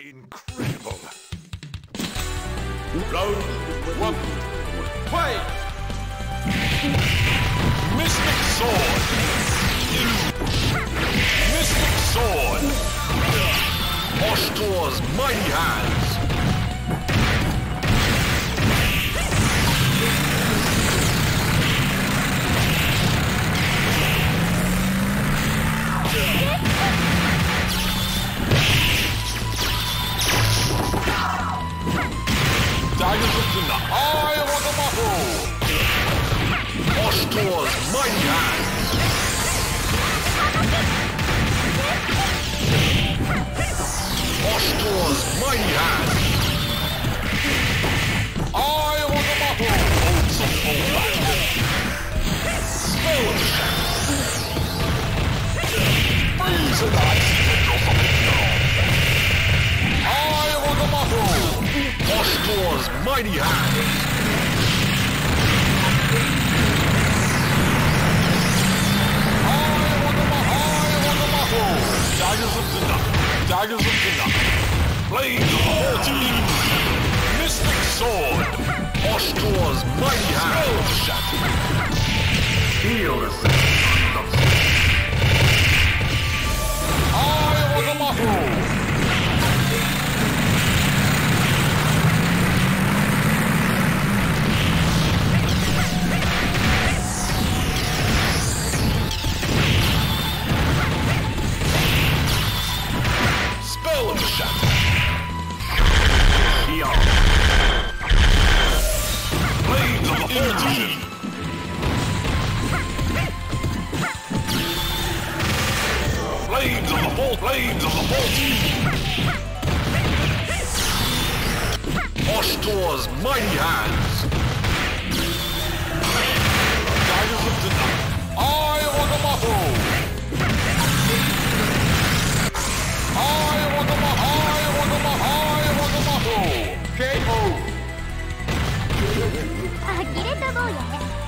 Incredible. Round one. Fight! Mystic Sword! Mystic Sword! Oshtur's Mighty Hands! Mighty Hands! Eye of Agamotto! Holds some pullback! Spell Freeze and ice! Down! Eye of Agamotto! Oshtur's Mighty Hands! Daggers of Denak. Daggers of Denak. The team. Mystic Sword. Oshtur's Mighty Hand. Shatter. Feel the sound of Eye of Spell of the. blades of the bull, blades of the bull. Oshtor's mighty hands. Riders of the night, I Wagamaho. I Wagamaho, I Wagamaho, I Wagamaho. KO. あきれた坊やね。